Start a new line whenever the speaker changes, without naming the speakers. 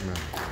Amém.